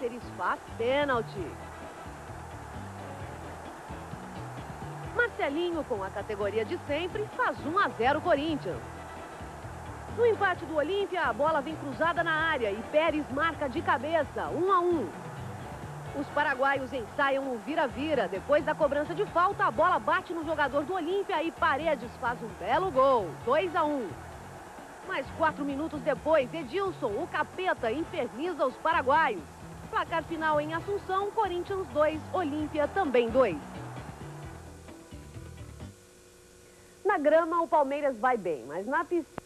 Cáceres faz pênalti. Marcelinho, com a categoria de sempre, faz 1 a 0 Corinthians. No empate do Olímpia, a bola vem cruzada na área e Pérez marca de cabeça, 1 a 1. Os paraguaios ensaiam o vira-vira. Depois da cobrança de falta, a bola bate no jogador do Olímpia e Paredes faz um belo gol, 2 a 1. Mas quatro minutos depois, Edilson, o capeta, inferniza os paraguaios. Placar final em Assunção, Corinthians 2, Olímpia também 2. Na grama, o Palmeiras vai bem, mas na piscina...